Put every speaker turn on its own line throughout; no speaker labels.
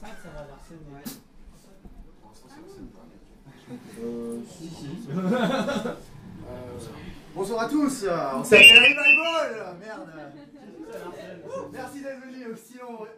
ça va verser le
Euh, si, si.
Euh, bonsoir à tous, on s'appelle Revival Merde. Merci d'être venus, sinon... Ouais,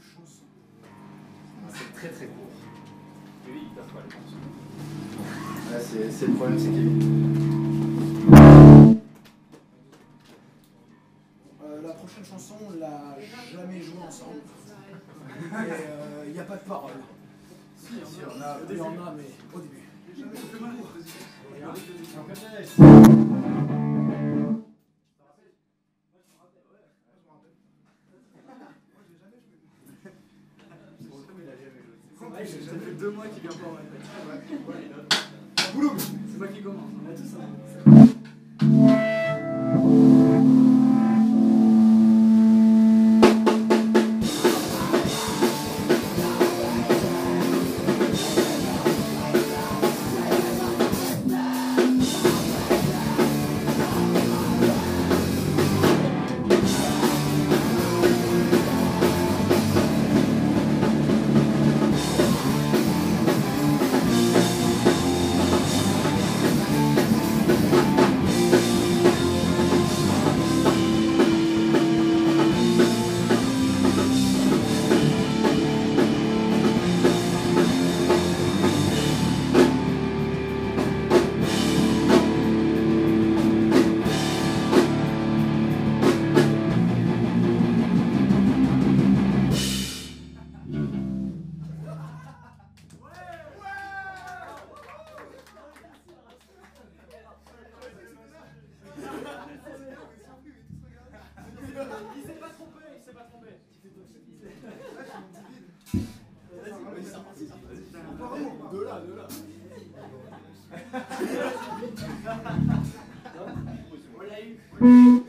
chansons. C'est très très court.
Oui, ils peuvent pas les chansons.
Là, c'est le problème, c'est Kevin. Euh, la prochaine chanson, on l'a jamais jouée ensemble. Et il n'y a pas de parole. Si, si, on a, il y en a, mais au début.
Ça fait deux mois qu'il vient pas en répète.
Boulot
C'est pas qui commence, on a tous un.
De là, de là.
On l'a eu.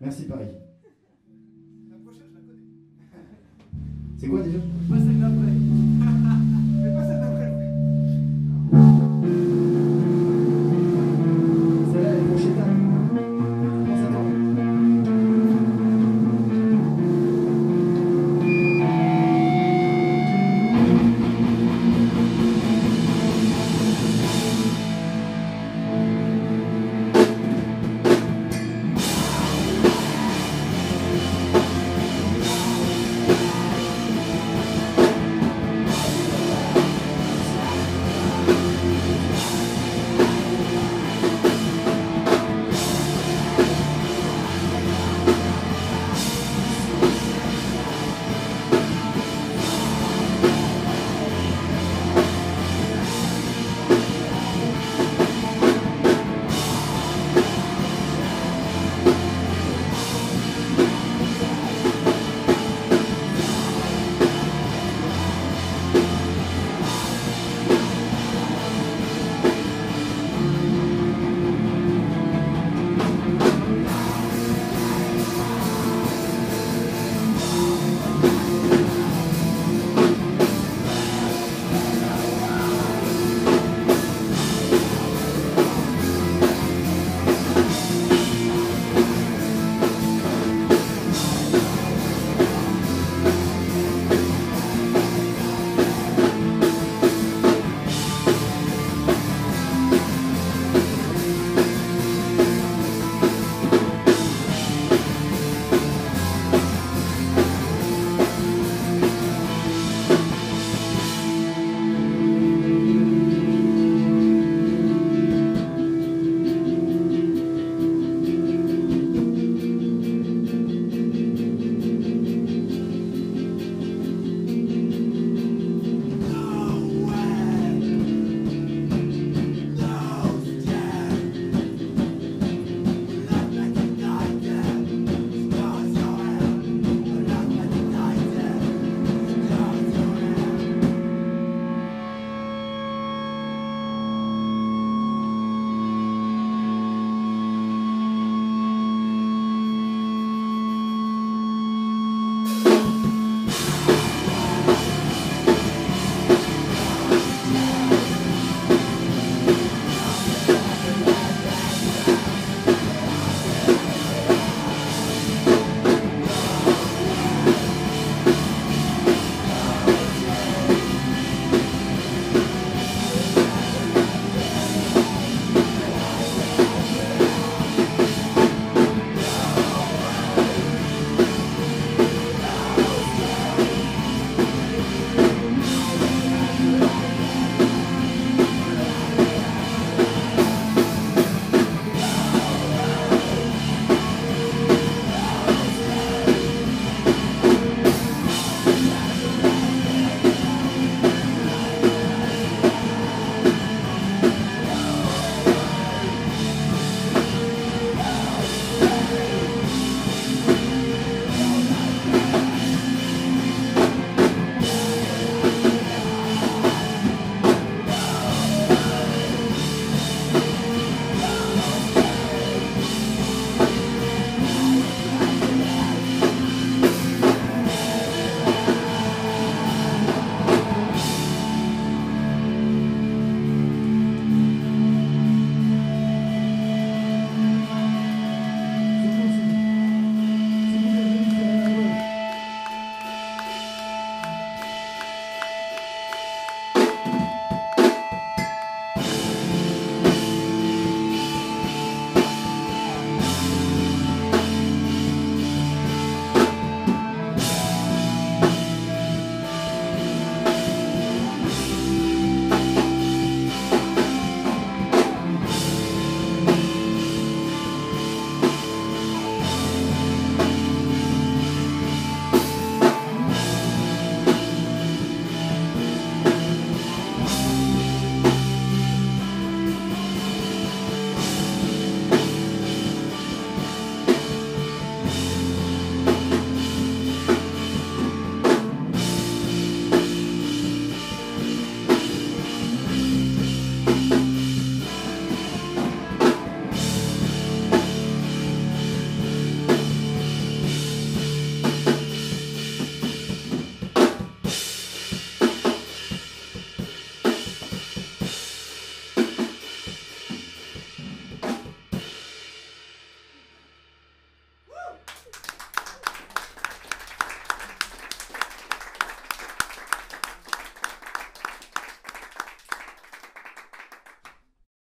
Merci Paris.